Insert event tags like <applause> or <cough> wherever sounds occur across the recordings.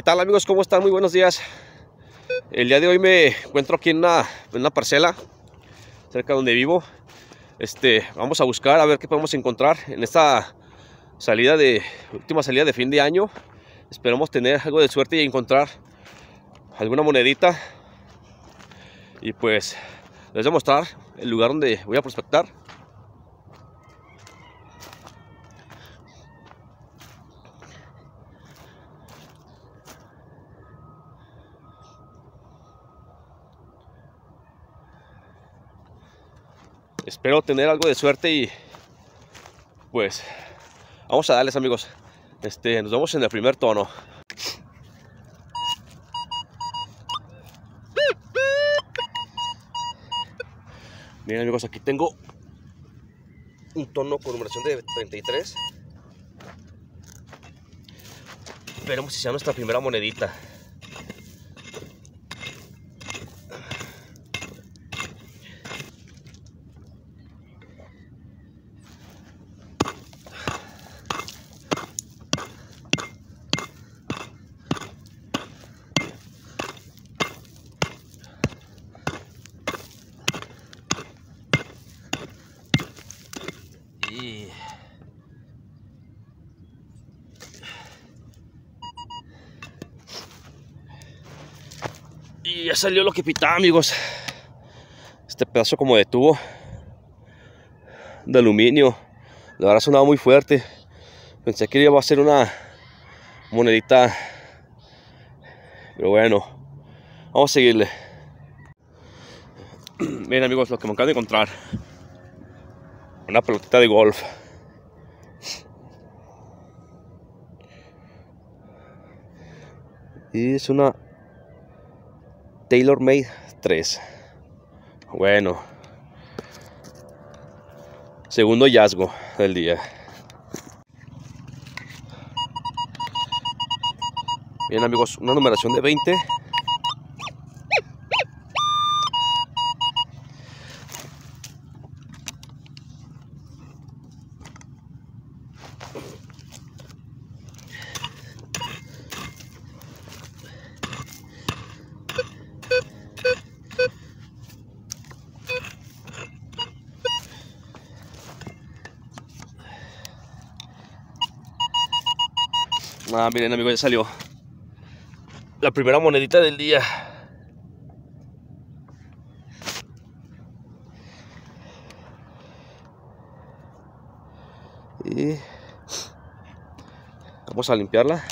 tal amigos? ¿Cómo están? Muy buenos días. El día de hoy me encuentro aquí en una, en una parcela cerca de donde vivo. Este, vamos a buscar a ver qué podemos encontrar en esta salida de última salida de fin de año. Esperamos tener algo de suerte y encontrar alguna monedita. Y pues les voy a mostrar el lugar donde voy a prospectar. Espero tener algo de suerte y pues vamos a darles amigos. Este nos vemos en el primer tono. Miren amigos aquí tengo un tono con numeración de 33 esperemos si sea nuestra primera monedita Ya salió lo que pitaba, amigos. Este pedazo como de tubo de aluminio. La verdad sonaba muy fuerte. Pensé que iba a ser una monedita. Pero bueno, vamos a seguirle. <clears throat> Miren amigos, lo que me acabo de encontrar. Una pelotita de golf. Y es una Taylor Made 3. Bueno. Segundo hallazgo del día. Bien amigos, una numeración de 20. Ah, miren amigos, ya salió la primera monedita del día. Y vamos a limpiarla.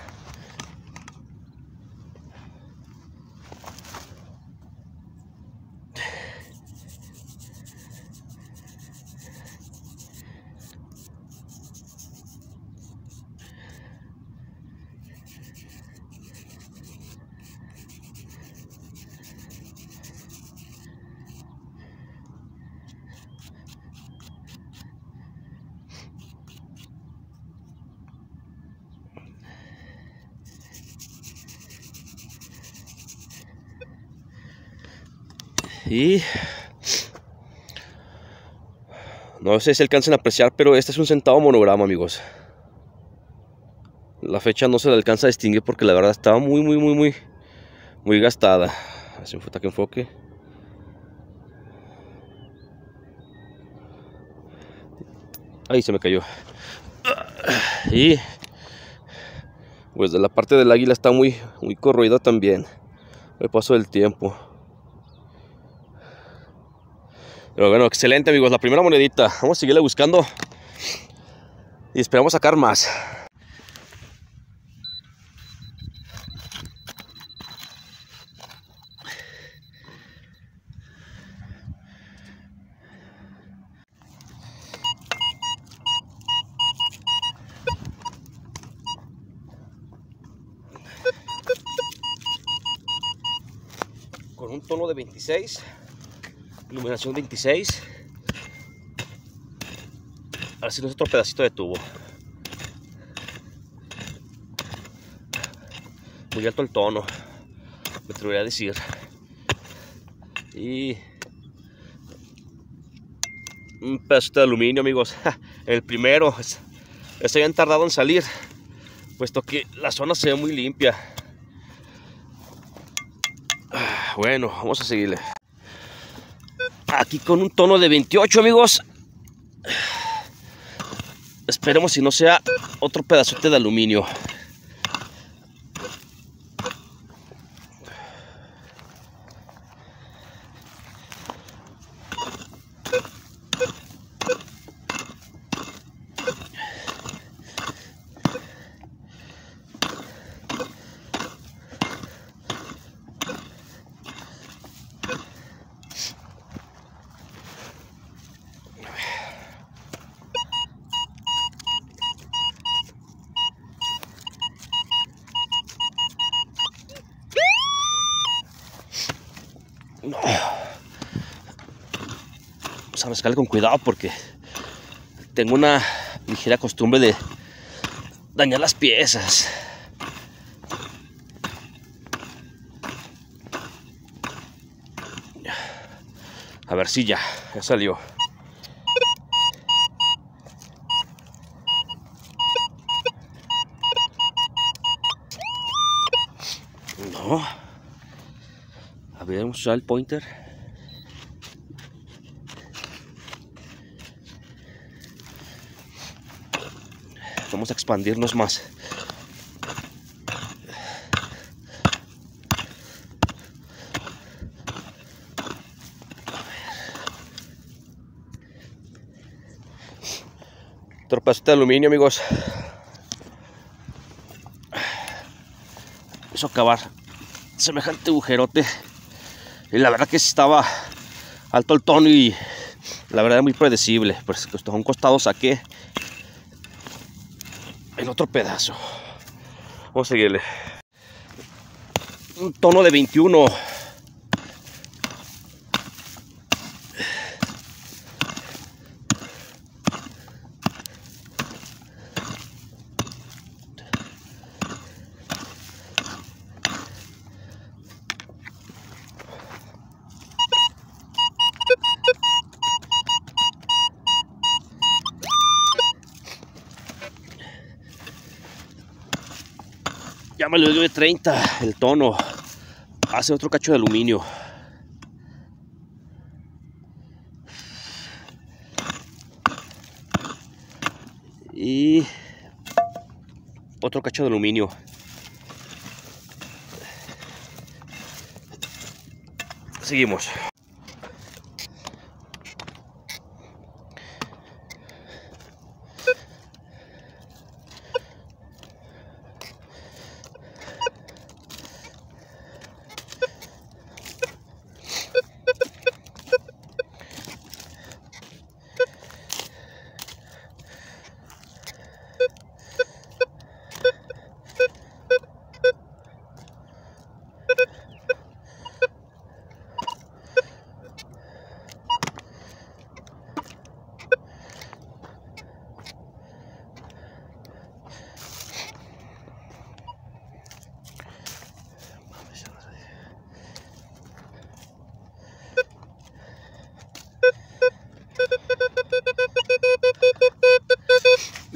Y no sé si alcancen a apreciar, pero este es un centavo monograma, amigos. La fecha no se la alcanza a distinguir porque la verdad estaba muy, muy, muy, muy, muy gastada. Así un que enfoque. Ahí se me cayó. Y pues de la parte del águila está muy, muy corroída también. El paso del tiempo. Pero bueno, excelente amigos, la primera monedita. Vamos a seguirle buscando y esperamos sacar más. Con un tono de 26 numeración 26 así no es otro pedacito de tubo. Muy alto el tono me atrevería a decir. Y un pedacito de aluminio amigos. El primero este habían tardado en salir puesto que la zona se ve muy limpia. Bueno, vamos a seguirle. Aquí con un tono de 28, amigos. Esperemos si no sea otro pedazote de aluminio. Rascarle con cuidado porque tengo una ligera costumbre de dañar las piezas. A ver si ya, salió. No. A ver, vamos el pointer. Expandirnos más. Otro pedacito de aluminio, amigos. Eso acabar semejante agujerote. Y la verdad que estaba alto el tono y la verdad muy predecible. Pues a un costado saqué otro pedazo. Vamos a seguirle. Un tono de 21. Me lo dio de 30 el tono. Hace otro cacho de aluminio. Y otro cacho de aluminio. Seguimos.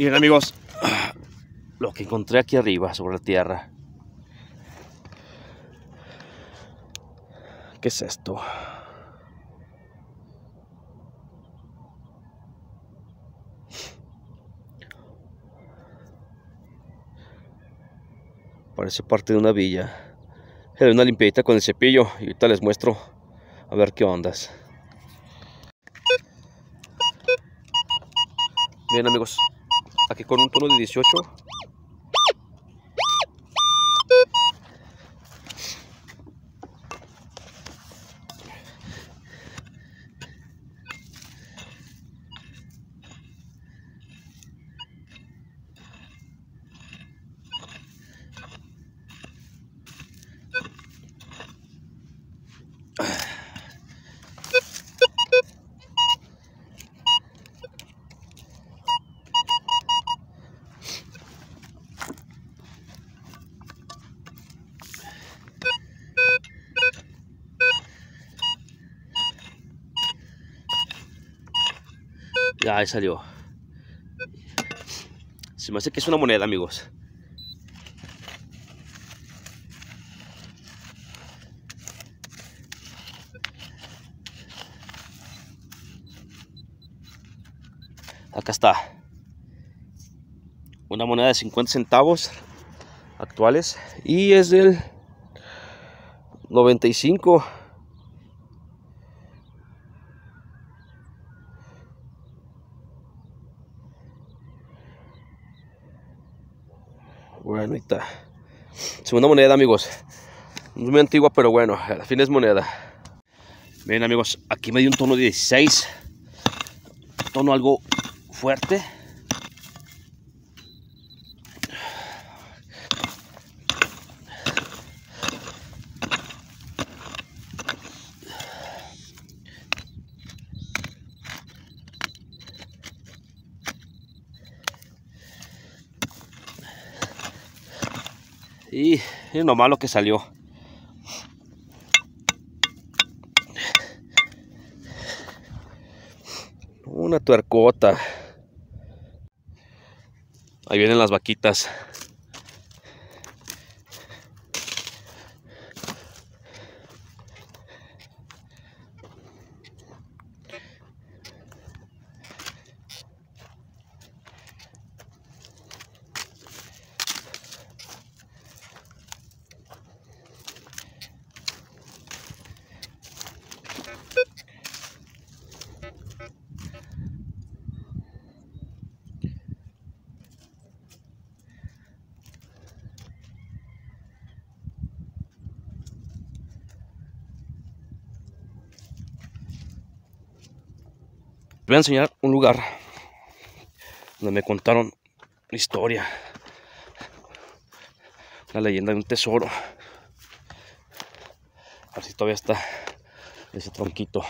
Miren amigos, <sighs> lo que encontré aquí arriba sobre la tierra. ¿Qué es esto? Parece parte de una villa. Era una limpiadita con el cepillo y ahorita les muestro a ver qué ondas. Bien amigos, aquí con un tono de 18 Ya, salió. Se me hace que es una moneda, amigos. Acá está. Una moneda de 50 centavos actuales. Y es del 95. Bueno. Segunda moneda, amigos. Muy antigua, pero bueno, al fin es moneda. Bien, amigos, aquí me dio un tono 16. Tono algo fuerte. Y es lo malo que salió. Una tuercota. Ahí vienen las vaquitas. Voy a enseñar un lugar donde me contaron una historia, la leyenda de un tesoro. A ver si todavía está ese tronquito.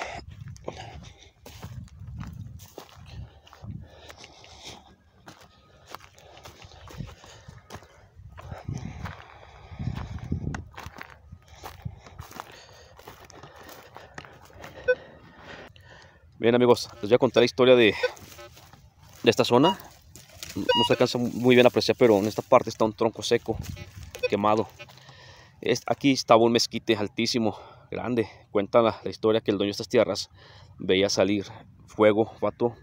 Bien amigos, les voy a contar la historia de, de esta zona. No se alcanza muy bien a apreciar, pero en esta parte está un tronco seco, quemado. Aquí estaba un mezquite altísimo, grande. Cuenta la, la, historia que el dueño de estas tierras veía salir fuego, vato,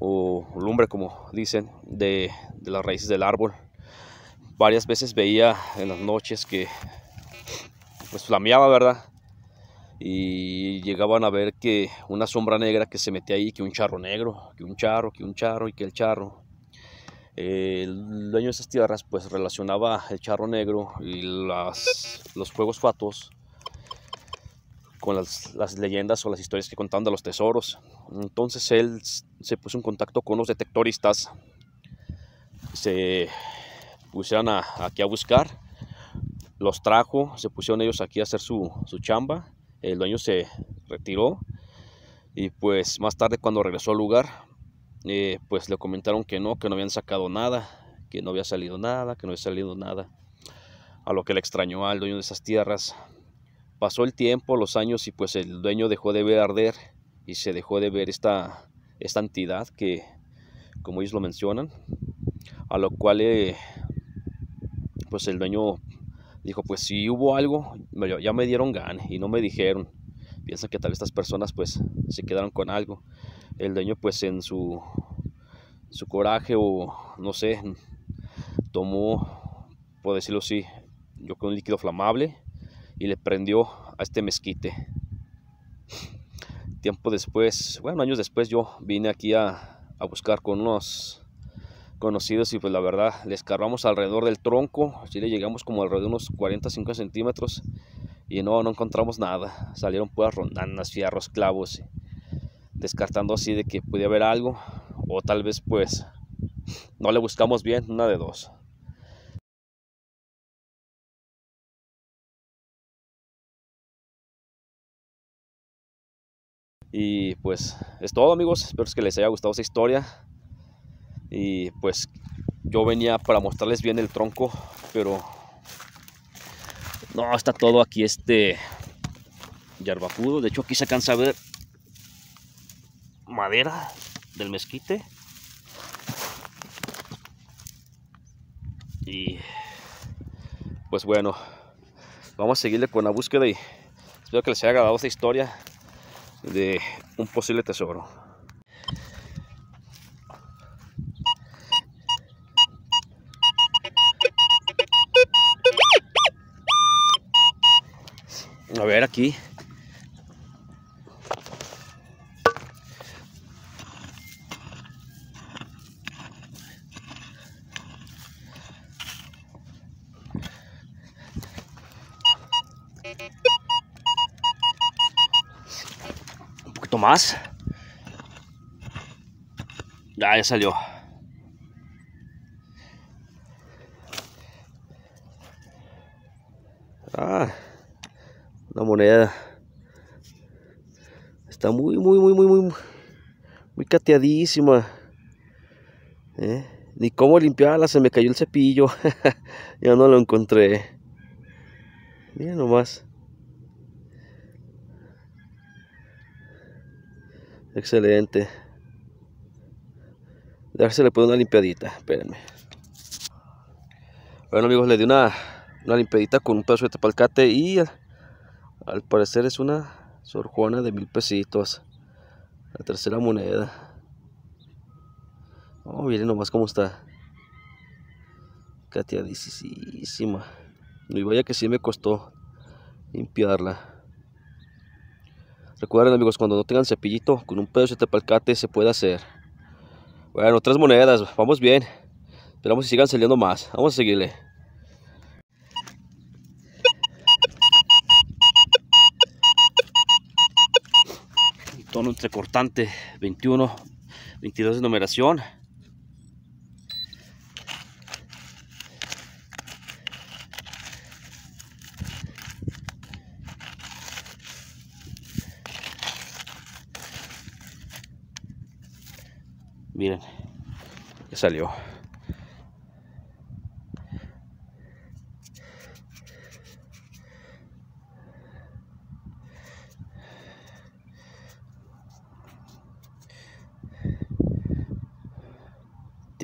o lumbre, como dicen, de, de las raíces del árbol. Varias veces veía en las noches que pues flameaba, ¿verdad? Y llegaban a ver que una sombra negra que se metía ahí, que un charro negro, que un charro, que un charro y que el charro. el dueño de esas tierras pues relacionaba el charro negro y las, los fuegos fatos con las, las, leyendas o las historias que contaban de los tesoros. Entonces él se puso en contacto con los detectoristas, se pusieron a, aquí a buscar, los trajo, se pusieron ellos aquí a hacer su, su chamba el dueño se retiró y pues más tarde cuando regresó al lugar, eh, pues le comentaron que no, que no habían sacado nada, que no había salido nada, que no había salido nada. A lo que le extrañó al dueño de esas tierras. Pasó el tiempo, los años y pues el dueño dejó de ver arder y se dejó de ver esta, esta entidad que, como ellos lo mencionan, a lo cual eh, pues el dueño dijo, pues si hubo algo, ya me dieron gana y no me dijeron. Piensan que tal estas personas pues se quedaron con algo. El dueño pues en su, su coraje o no sé, tomó, por decirlo así, yo con un líquido flamable y le prendió a este mezquite. Tiempo después, bueno, años después yo vine aquí a, a buscar con unos conocidos y pues la verdad les cargamos alrededor del tronco, así le llegamos como alrededor de unos 45 centímetros y no, no encontramos nada, salieron puras rondanas, fierros, clavos, descartando así de que pudiera haber algo o tal vez pues no le buscamos bien, una de dos. Y pues es todo amigos, espero que les haya gustado esta historia y pues yo venía para mostrarles bien el tronco pero no está todo aquí este yarbapudo. De hecho aquí se alcanza a ver madera del mezquite. Y pues bueno vamos a seguirle con la búsqueda y espero que les haya agradado esta historia de un posible tesoro aquí. Un poquito más. Ya, ya salió. Moneda. Está muy, muy, muy, muy, muy, muy cateadísima. ¿Eh? Ni cómo limpiarla, se me cayó el cepillo. <laughs> ya no lo encontré. Mira nomás. Excelente. se le pone una limpiadita. Espérenme. Bueno amigos, le di una, una limpiadita con un pedazo de tapalcate y al, parecer es una sorjuana de mil pesitos. La tercera moneda. Oh, miren nomás cómo está. Cateadísima. Y vaya que sí me costó limpiarla. Recuerden amigos, cuando no tengan cepillito, con un pedazo de tepalcate se puede hacer. Bueno, tres monedas, vamos bien. Esperamos que sigan saliendo más. Vamos a seguirle. Tono entrecortante, 21, 22 de numeración. Miren, ya salió.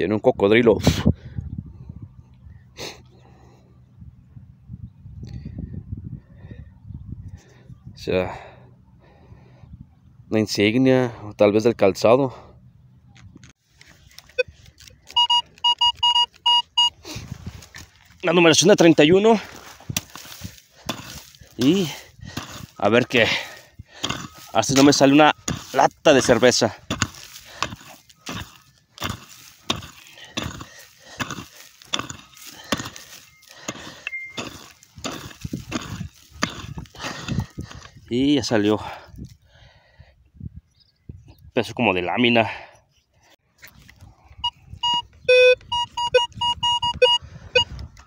Tiene un cocodrilo. O sea, una insignia, o tal vez del calzado. la numeración de 31 y a ver qué así no me sale una lata de cerveza y ya salió peso como de lámina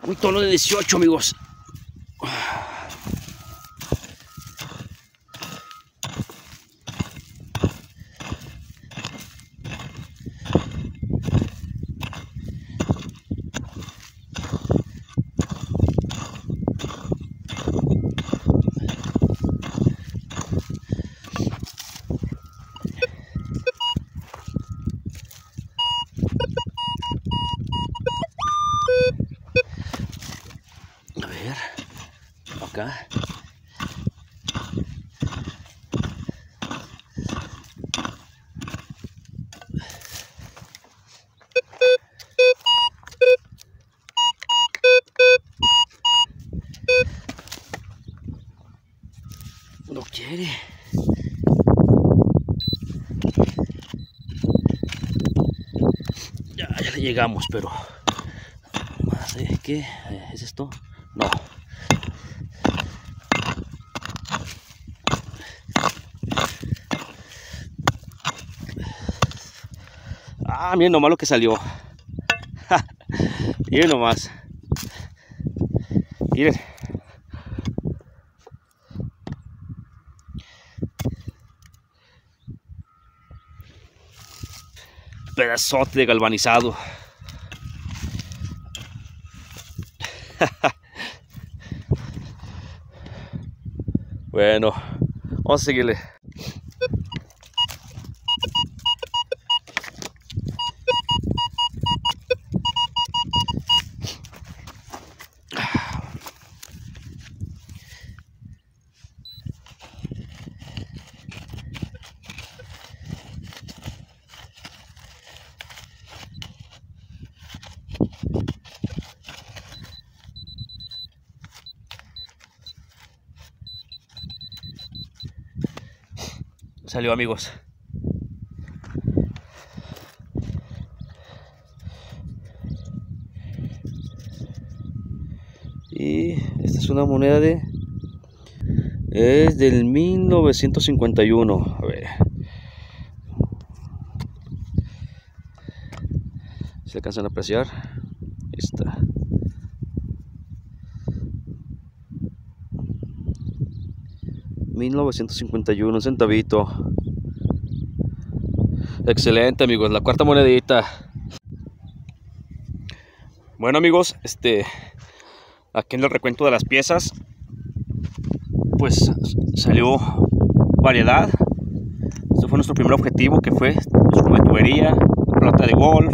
Un tono de 18, amigos. Llegamos, pero... ¿Qué? ¿Es esto? No. Ah, miren nomás lo que salió. <laughs> miren nomás. Miren. Pedazote de galvanizado. <laughs> bueno, vamos a seguirle. Salió amigos. Y esta es una moneda de... Es del 1951. A ver. Se alcanzan a apreciar. Ahí está. $1951, un centavito. Excelente amigos, la cuarta monedita. Bueno amigos, este aquí en el recuento de las piezas pues salió variedad este fue nuestro primer objetivo que fue nuestra tubería plata de golf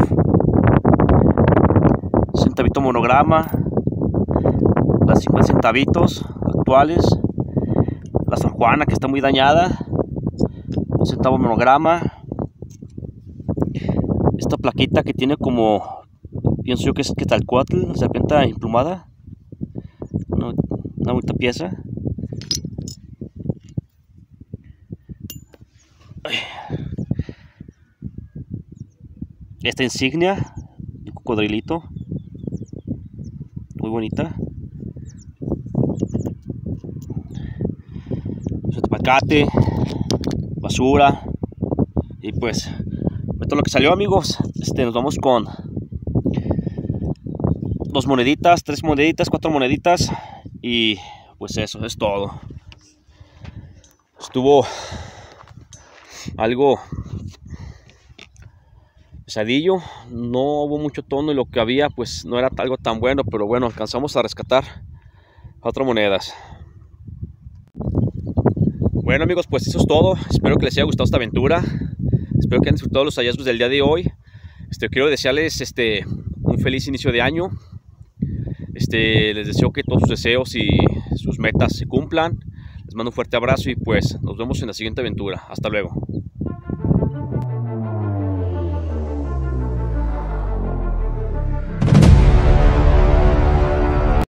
centavito monograma las 50 centavitos actuales la Sor Juana que está muy dañada un centavo monograma esta plaquita que tiene como pienso yo que es que tal cual la serpiente emplumada una bonita pieza. Esta insignia de cocodrilito, muy bonita. Pacate, basura y pues esto es lo que salió amigos. Este nos vamos con dos moneditas, tres moneditas, cuatro moneditas y pues eso es todo. Estuvo algo pesadillo, no hubo mucho tono y lo que había pues no era algo tan bueno, pero bueno, alcanzamos a rescatar cuatro monedas. Bueno amigos, pues eso es todo. Espero que les haya gustado esta aventura. Espero que hayan disfrutado los hallazgos del día de hoy. Este, quiero desearles este, un feliz inicio de año. Este, les deseo que todos sus deseos y sus metas se cumplan. Les mando un fuerte abrazo y pues nos vemos en la siguiente aventura. Hasta luego.